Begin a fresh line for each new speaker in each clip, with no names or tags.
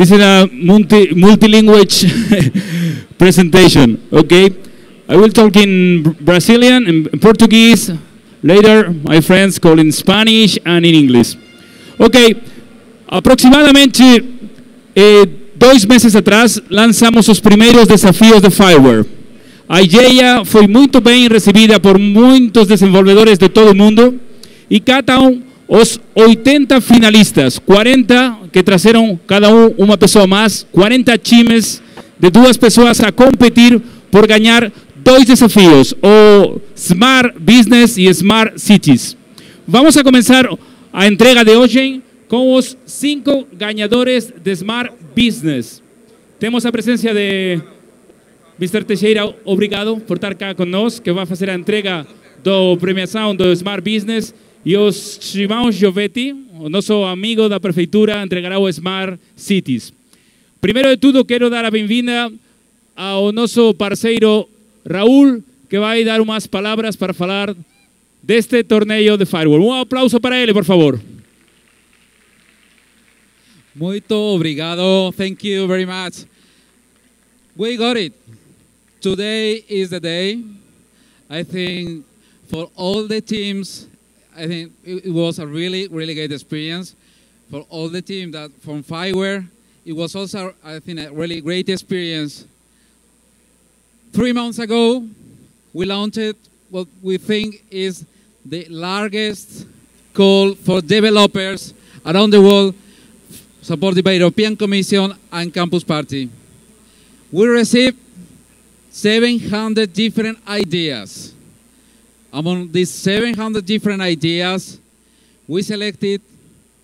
This is a multi multilingual presentation. Okay, I will talk in Brazilian and Portuguese. Later, my friends call in Spanish and in English. Ok, aproximadamente eh, meses atrás lançamos os primeiros desafios de Fireware. A ideia foi muito bem recebida por muitos desenvolvedores de todo o mundo e cada os 80 finalistas, 40 que trazeram cada um uma pessoa mais, 40 times de duas pessoas a competir por ganhar dois desafios, o Smart Business e Smart Cities. Vamos a começar a entrega de hoje com os cinco ganhadores de Smart Business. Temos a presença de Mr. Teixeira, obrigado por estar cá conosco, que vai fazer a entrega da premiação do Smart Business. E o Shimão Giovetti, o nosso amigo da prefeitura, entregará o Smart Cities. Primeiro de tudo, quero dar a bem-vinda ao nosso parceiro Raúl, que vai dar umas palavras para falar deste torneio de Firewall. Um aplauso para ele, por favor.
Muito obrigado. Thank you very much. We got it. Today is the day. I think for all the teams, I think it was a really, really great experience. For all the team that from Fireware, it was also, I think, a really great experience. Three months ago, we launched what we think is the largest call for developers around the world supported by European Commission and Campus Party. We received 700 different ideas. Among these 700 different ideas, we selected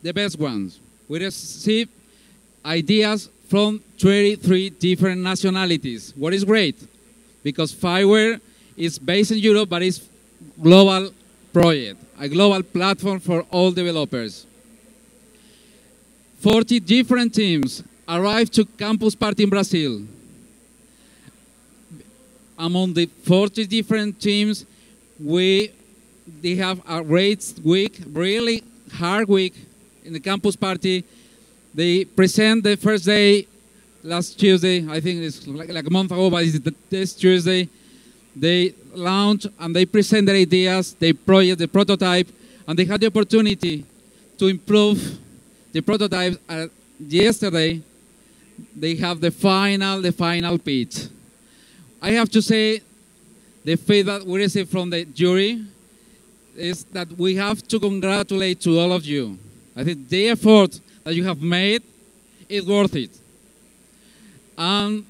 the best ones. We received ideas from 23 different nationalities. What is great? Because Fireware is based in Europe, but it's global project, a global platform for all developers. 40 different teams arrived to Campus Party in Brazil. Among the 40 different teams, we they have a great week, really hard week in the Campus Party. They present the first day last Tuesday, I think it's like, like a month ago, but it's this Tuesday. They launch and they present their ideas, they project the prototype, and they had the opportunity to improve the prototype. Uh, yesterday, they have the final, the final pitch. I have to say, the feedback we received from the jury is that we have to congratulate to all of you. I think the effort that you have made is worth it. And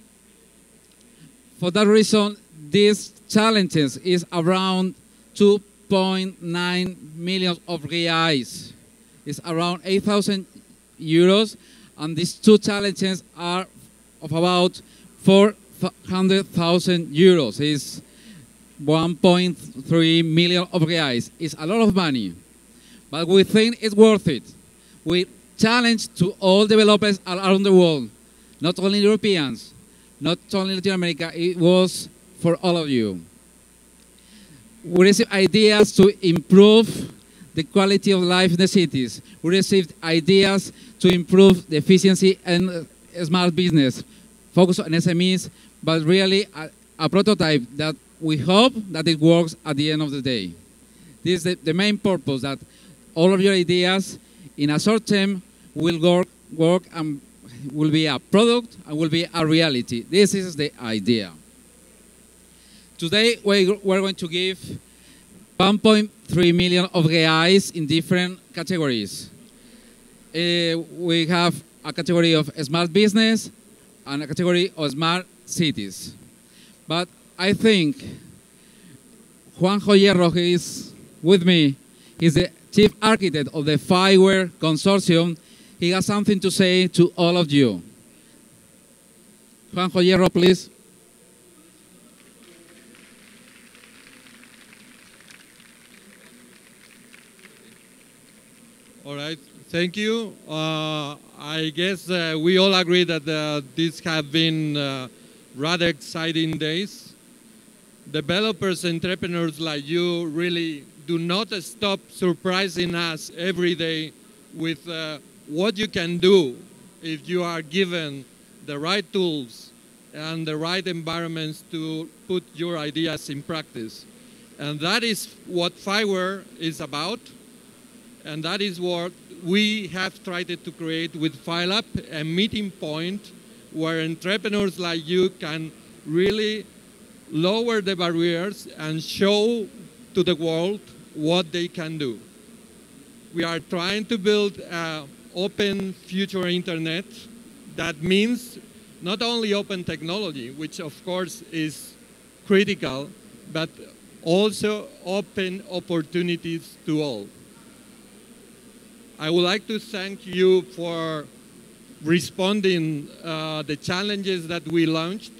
for that reason, these challenges is around 2.9 million of reais. It's around 8,000 euros, and these two challenges are of about 400,000 euros. It's 1.3 million of reais. It's a lot of money, but we think it's worth it. We challenge to all developers around the world, not only Europeans, not only Latin America, it was for all of you. We received ideas to improve the quality of life in the cities. We received ideas to improve the efficiency and uh, smart business, focus on SMEs, but really a, a prototype that we hope that it works at the end of the day. This is the, the main purpose that all of your ideas in a short term will work, work and will be a product and will be a reality. This is the idea. Today we're going to give 1.3 million of reais in different categories. Uh, we have a category of smart business and a category of smart cities. But I think Juanjo Hierro is with me. He's the chief architect of the Fireware Consortium. He has something to say to all of you. Juanjo Hierro, please.
All right, thank you. Uh, I guess uh, we all agree that uh, these have been uh, rather exciting days. Developers, entrepreneurs like you really do not stop surprising us every day with uh, what you can do if you are given the right tools and the right environments to put your ideas in practice. And that is what Fireware is about. And that is what we have tried to create with FileUp, a meeting point where entrepreneurs like you can really lower the barriers and show to the world what they can do. We are trying to build an open future internet that means not only open technology, which of course is critical, but also open opportunities to all. I would like to thank you for responding uh, the challenges that we launched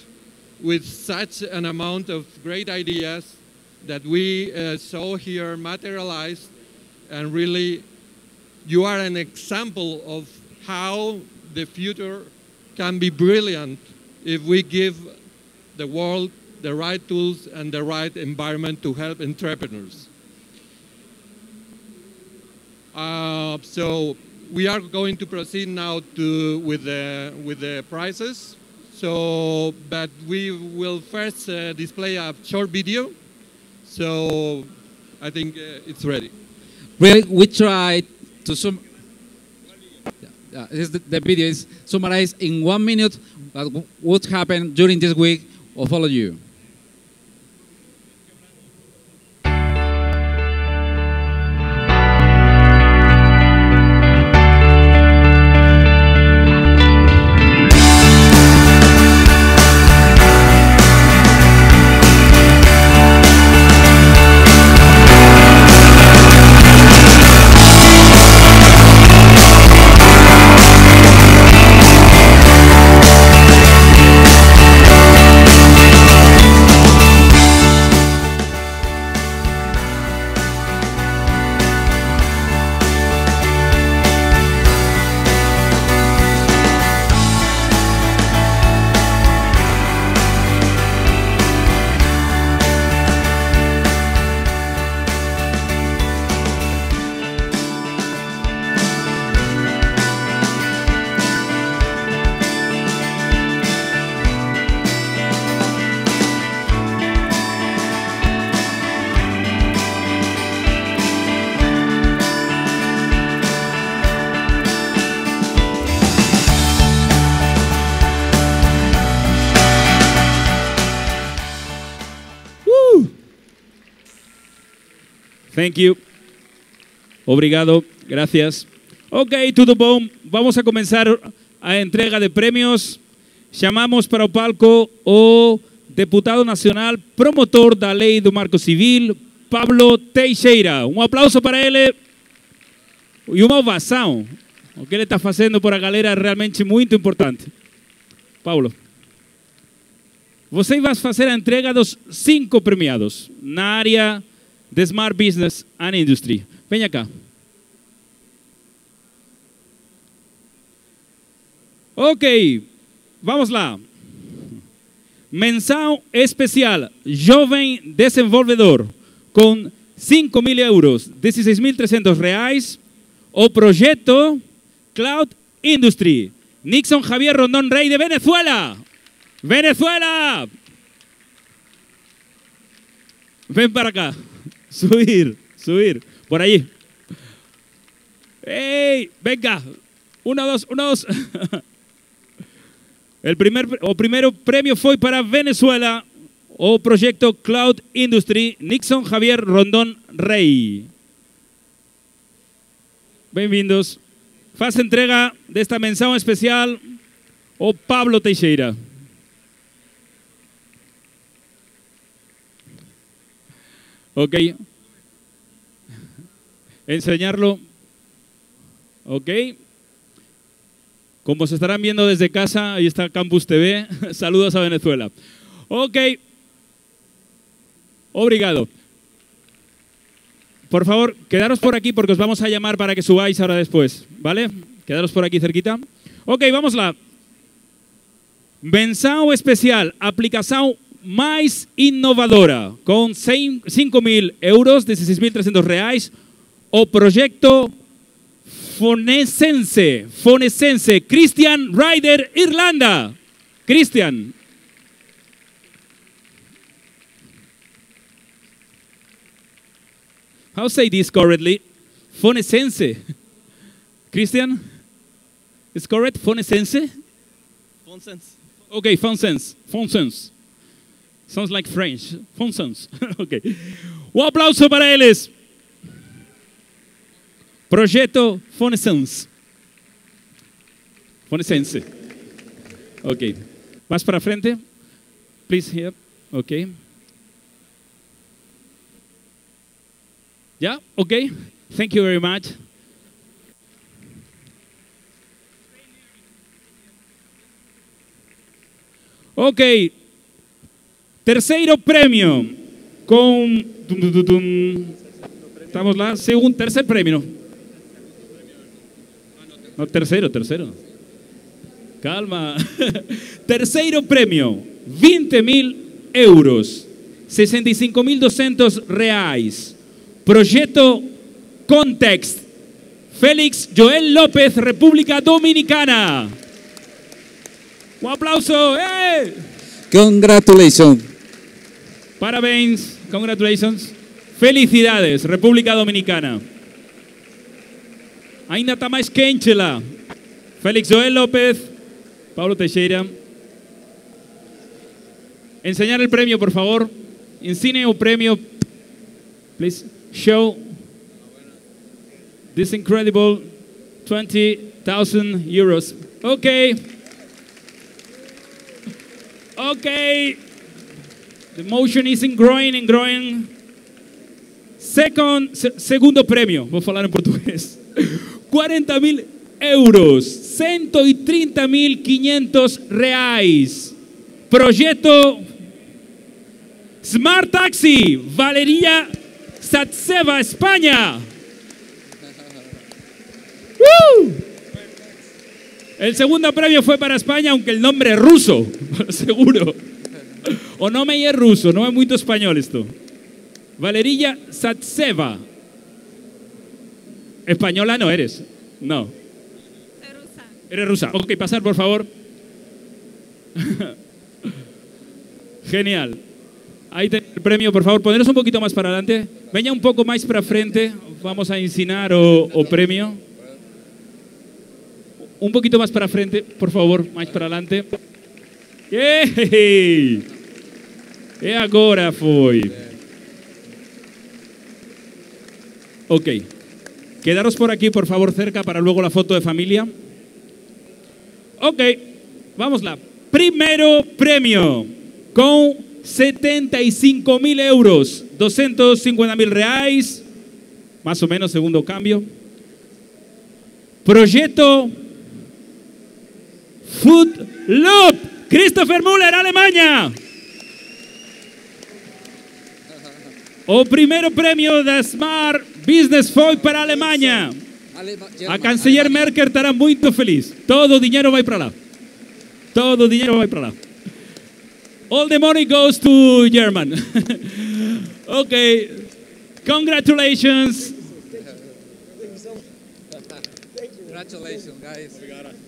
with such an amount of great ideas that we uh, saw here materialized and really you are an example of how the future can be brilliant if we give the world the right tools and the right environment to help entrepreneurs. Uh, so we are going to proceed now to, with, the, with the prizes. So, but we will first uh, display a short video. So I think uh, it's ready.
Really, we tried to sum. Yeah, is the, the video is summarized in one minute. But what happened during this week of all of you.
Thank you. Obrigado. Gracias. Ok, tudo bom. Vamos a comenzar a entrega de premios. Chamamos para o palco o deputado nacional promotor da lei do Marco Civil, Pablo Teixeira. Um aplauso para ele e uma ovação. O que ele está fazendo por a galera é realmente muito importante. Paulo. Você vai fazer a entrega dos cinco premiados na área de Smart Business and Industry. Venha cá. Ok, vamos lá. Menção especial, jovem desenvolvedor, com 5 mil euros, 16.300 reais, o projeto Cloud Industry. Nixon Javier Rondón Rey de Venezuela. Venezuela. Ven para acá. Subir, subir. Por allí. ¡Ey! Venga. Uno, dos, uno, dos. El primer, o primeiro premio foi para Venezuela, o projeto Cloud Industry, Nixon Javier Rondón Rey. Bem-vindos. Faz entrega desta menção especial o Pablo Teixeira. Ok. Enseñarlo. Ok. Como se estarán viendo desde casa, ahí está Campus TV. Saludos a Venezuela. Ok. Obrigado. Por favor, quedaros por aquí porque os vamos a llamar para que subáis ahora después. ¿Vale? Quedaros por aquí cerquita. Ok, vamos lá. Menção especial, aplicação mais inovadora, com 5 mil euros, 16.300 reais, o projeto Fonesense, Fonesense, Christian Ryder, Irlanda. Christian. How say this correctly? Fonesense. Christian? Is correct? Fonesense?
Nonsense.
Okay, Fonsense. Fonsense. Sounds like French. Fonsense. ok. Un aplauso para eles. Projeto Fonesense. Fonesense. Ok. Más para frente. Please here. Ok. Yeah? Okay. Thank you very much. Ok. Terceiro tum, tum. Estamos lá. Segundo, tercer premio. No, terceiro, terceiro. Calma. terceiro premio. 20 mil euros. 65.200 reais. Projeto Context. Félix Joel López, República Dominicana. Un aplauso. ¡Eh!
Congratulations.
Parabéns, congratulations. Felicidades, República Dominicana. Ainda está mais quente lá. Félix Joel López, Paulo Teixeira. Enseñar el premio, por favor. Ensine o premio. Please show this incredible 20,000 euros. Okay. Okay. The motion is growing and growing. Second, se- segundo premio, vou falar em português. 40 mil euros, 130.500 reais. Projeto Smart Taxi, Valeria Satseva, España. ¡Woo! El segundo premio fue para España, aunque el nombre es ruso, seguro. O no me es ruso, no es muy español esto. Valeria Satseva. Española no eres. No. Eres rusa. Ok, pasar por favor. Genial. Ahí ten el premio, por favor. Poneros un poquito más para adelante. Venga un poco más para frente. Vamos a ensinar o, premio. Un poquito más para frente, por favor. Más para adelante. E agora foi. Ok. Quedaros por aquí, por favor, cerca para luego la foto de familia. Ok. Vamos lá. Primero premio con 75 mil euros, 250 mil reais, más o menos segundo cambio. Proyecto Food Loop, Christopher Müller, Alemanha. O primeiro prêmio da Smart Business foi para a Alemanha. A canciller Merkel estará muito feliz. Todo o dinheiro vai para lá. Todo o dinheiro vai para lá. All the money goes to German. okay. Congratulations.
Congratulations, guys.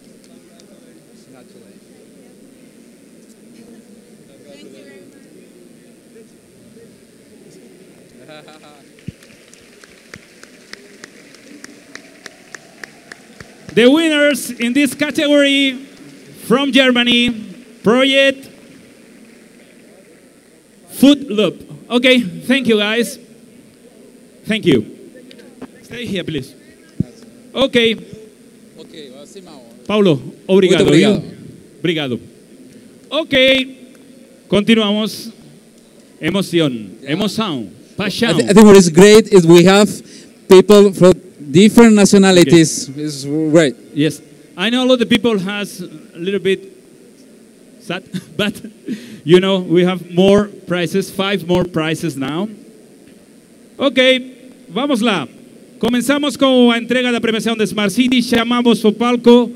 The winners in this category from Germany, Project Food Loop. Okay, thank you guys. Thank you. Stay here, please. Okay,
Ok, Simão.
Paulo, obrigado.
Muito obrigado.
viu? Obrigado. Ok, continuamos. Emoción, emoção,
I, th- I think what is great is we have people from different nationalities. It's great.
Yes, I know a lot of people has a little bit sad, but you know we have more prizes, five more prizes now. Ok, vamos lá. Comenzamos com a entrega da premiação de Smart City. Chamamos ao palco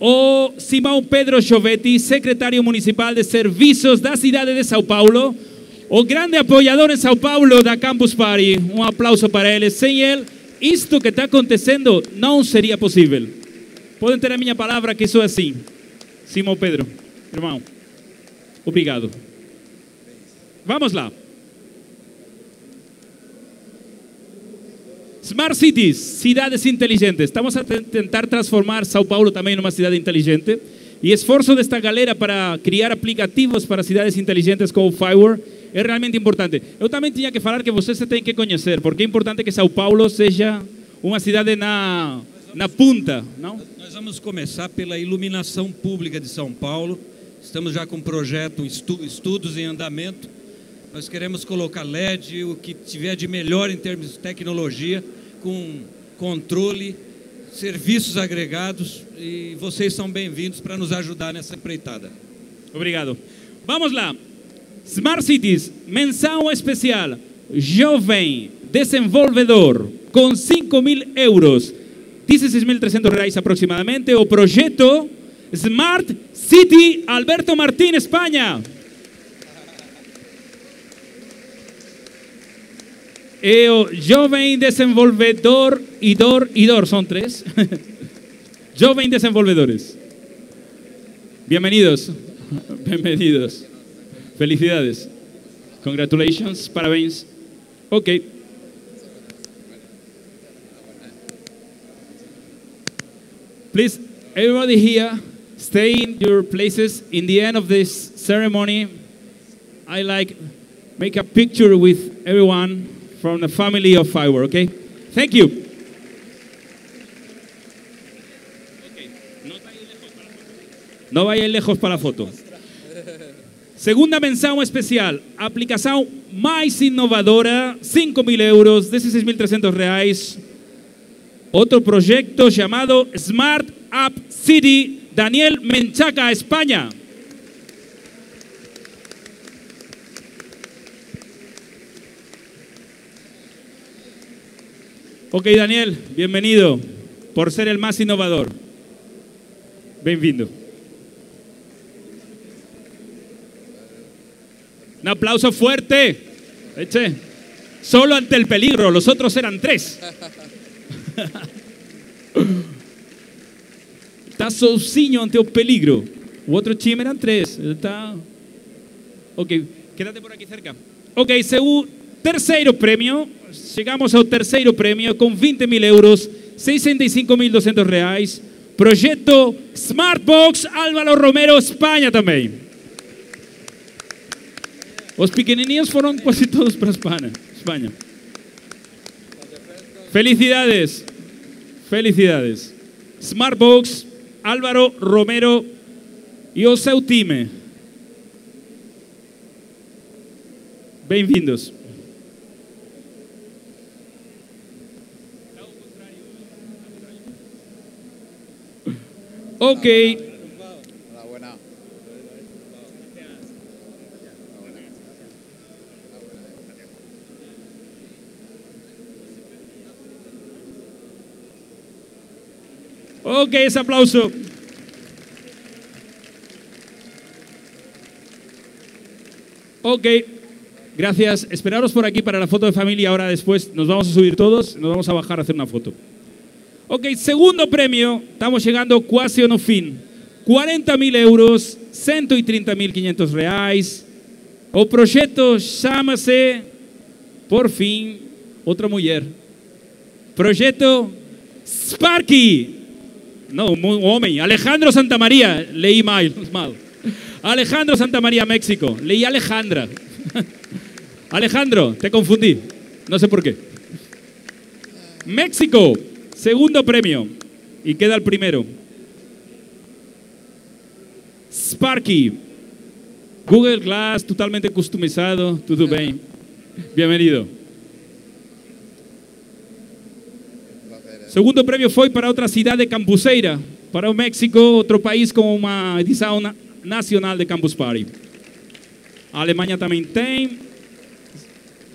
o Simão Pedro Chovetti, secretário municipal de serviços da cidade de São Paulo, o grande apoiador em São Paulo da Campus Party. Um aplauso para ele. Sem ele, isto que está acontecendo não seria possível. Podem ter a minha palavra que isso é assim. Simão Pedro, irmão, obrigado. Vamos lá. Smart Cities, cidades inteligentes. Estamos a tentar transformar São Paulo também numa cidade inteligente. E esforço desta galera para criar aplicativos para cidades inteligentes como Fireware é realmente importante. Eu também tinha que falar que vocês têm que conhecer, porque é importante que São Paulo seja uma cidade na, na punta, não?
Nós vamos começar pela iluminação pública de São Paulo. Estamos já com um projeto, estudos em andamento. Nós queremos colocar LED, o que tiver de melhor em termos de tecnologia, com controle, serviços agregados e vocês são bem-vindos para nos ajudar nessa empreitada.
Obrigado. Vamos lá. Smart Cities, menção especial, jovem, desenvolvedor, com 5 mil euros, 16.300 reais aproximadamente, o projeto Smart City Alberto Martín, Espanha. E o jovem desenvolvedor e dor e dor, são três. jovem desenvolvedores. Bienvenidos. Bienvenidos. Felicidades. Congratulations. Parabéns. Ok. Please, everybody here, stay in your places. In the end of this ceremony, I like make a picture with everyone from the family of Firework, okay? Thank you. No vaya lejos para la foto. Segunda menção especial, aplicação mais inovadora, 5 mil euros, 16.300 reais. Outro projeto chamado Smart App City, Daniel Menchaca, Espanha. Ok, Daniel, bienvenido por ser el más innovador. Bienvenido. Un aplauso fuerte. Eche. Solo ante el peligro, los otros eran tres. Está sozinho ante el peligro. O otro eran tres. Está... Ok, quédate por aquí cerca. Ok, segundo, terceiro premio. Chegamos ao terceiro prêmio com 20 mil euros, 65.200 reais. Projeto Smartbox Álvaro Romero, Espanha também. Os pequenininhos foram quase todos para Espanha. Espanha. Felicidades. Felicidades. Smartbox, Álvaro Romero e o time. Bem-vindos. Ok. Ok, ese aplauso. Ok, gracias. Esperaros por aquí para la foto de familia. Ahora después nos vamos a subir todos, nos vamos a bajar a hacer una foto. Ok, segundo premio, estamos chegando quase no fim. 40 mil euros, 130.500 reais. O projeto chama-se, por fim, outra mulher. Projeto Sparky. Não, um homem. Alejandro Santamaria. Leí mal. mal. Alejandro Santamaria, México. Leí Alejandra. Alejandro, te confundí. No sé por qué. México. Segundo premio. Y queda el primero. Sparky. Google Glass totalmente customizado. Tudo bem. Bienvenido. Segundo prêmio foi para outra cidade campuseira, para o México, outro país com uma edição na nacional de Campus Party. A Alemanha também tem.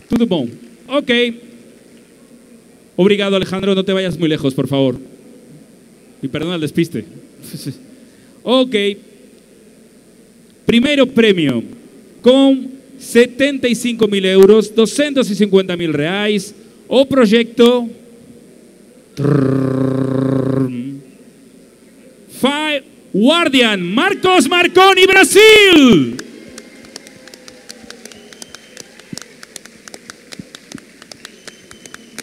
Tudo bom. Ok. Obrigado, Alejandro. No te vayas muy lejos, por favor. Y perdona el despiste. ok. Primeiro prêmio com 75 mil euros, 250 mil reais. O projeto Five Guardian, Marcos Marconi, Brasil.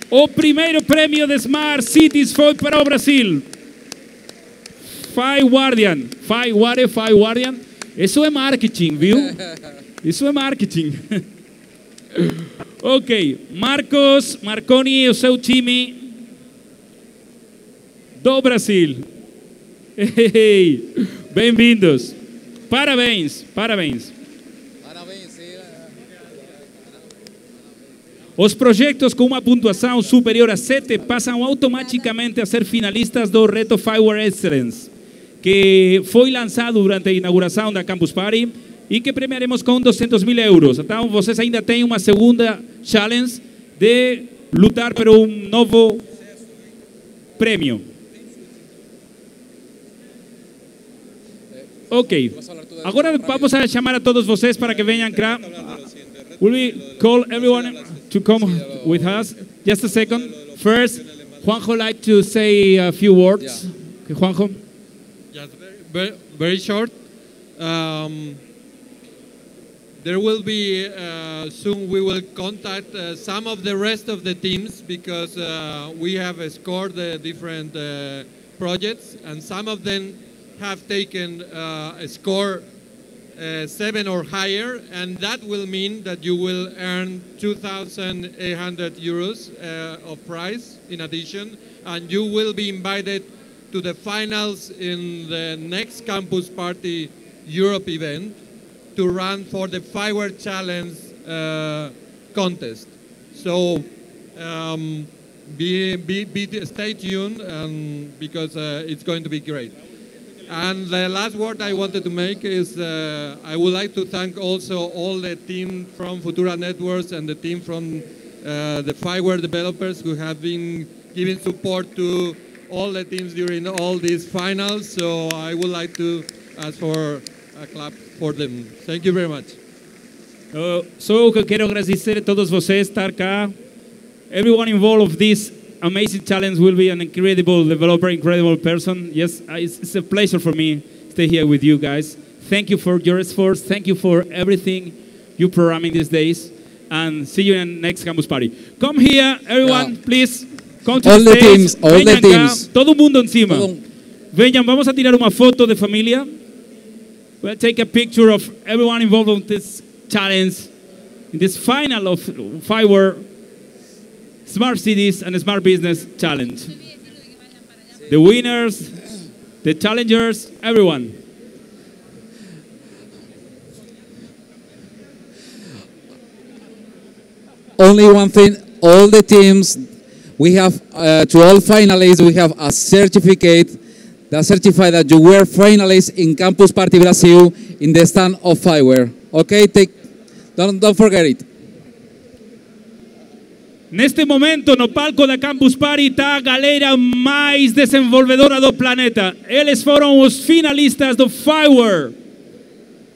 O primeiro prêmio de Smart Cities foi para o Brasil. Five Guardian. Five Guardian, Five Guardian. Isso é marketing, viu? Isso é marketing. ok, Marcos Marconi e o seu time do Brasil. Bem-vindos. Parabéns, parabéns. Os projetos com uma pontuação superior a 7 passam automaticamente a ser finalistas do Reto Fireware Excellence, que foi lançado durante a inauguração da Campus Party e que premiaremos com 200 mil euros. Então, vocês ainda têm uma segunda challenge de lutar por um novo prêmio. Ok. Agora vamos a chamar a todos vocês para que venham cá. Will we call everyone to come with us? Just a second. First, Juanjo like to say a few words. Okay, Juanjo.
Just very, very, short. Um, there will be uh, soon. We will contact uh, some of the rest of the teams because uh, we have scored the different uh, projects, and some of them have taken uh, a score uh, seven or higher, and that will mean that you will earn 2,800 euros uh, of prize in addition, and you will be invited to the finals in the next Campus Party Europe event to run for the Fiverr Challenge uh, contest. So um, be, be, be, stay tuned um, because uh, it's going to be great. And the last word I wanted to make is uh, I would like to thank also all the team from Futura Networks and the team from uh, the Fireware developers who have been giving support to all the teams during all these finals. So I would like to ask for a clap for them. Thank you very much.
Uh, so que quero agradecer a todos vocês estar cá. Everyone involved of this amazing challenge will be an incredible developer, incredible person. Yes, it's, it's a pleasure for me to stay here with you guys. Thank you for your efforts. Thank you for everything you're programming these days. And see you in next campus party. Come here, everyone,
Yeah.
please. Come to
All
the
the
stage.
teams, all the
Vengan acá.
teams.
Todo mundo encima.
Todo-
Vengan, vamos a tirar una foto de familia. We'll take a picture of everyone involved in this challenge, in this final of Fiverr Smart Cities and Smart Business Challenge. The winners, the challengers, everyone.
Only one thing, all the teams, we have, uh, to all finalists, we have a certificate that certify that you were finalists in Campus Party Brasil in the stand of Fireware. Okay, take, don't, don't forget it.
Neste momento, no palco da Campus Party está a galera mais desenvolvedora do planeta. Eles foram os finalistas do Fireware.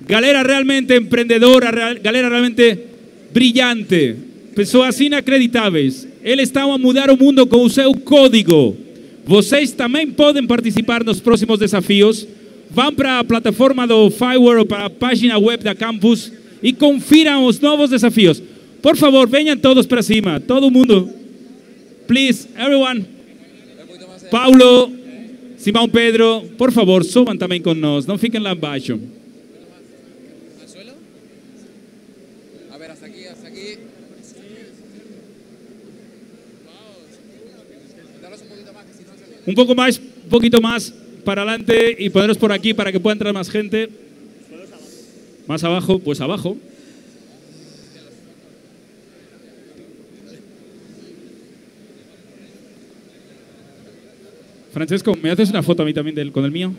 Galera realmente empreendedora, real- galera realmente brilhante. Pessoas inacreditáveis. Eles estão a mudar o mundo com o seu código. Vocês também podem participar nos próximos desafios. Vão para a plataforma do Fireware para a página web da Campus e confiram os novos desafios. Por favor, venham todos para cima. Todo mundo. Please, everyone. Paulo, Simão Pedro, por favor, suban também com nós. Não fiquem lá embaixo. Un poco más, un poquito más para adelante y poneros por aquí para que pueda entrar más gente. Más abajo, pues abajo. Francesco, ¿me haces una foto a mí también del, con el mío?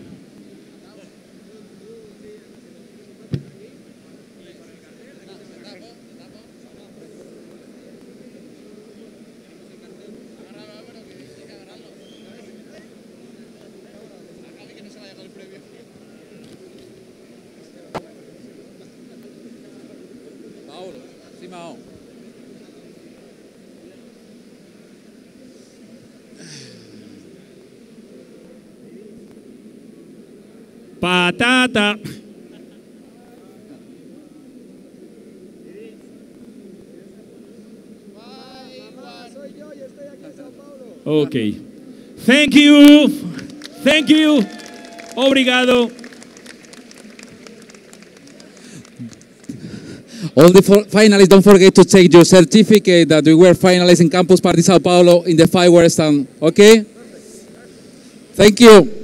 Simão.
Patata. Okay. Thank you. Thank you. Obrigado.
All the finalists, don't forget to take your certificate that we were finalists in Campus Party Sao Paulo in the fireworks stand. Okay? Thank you.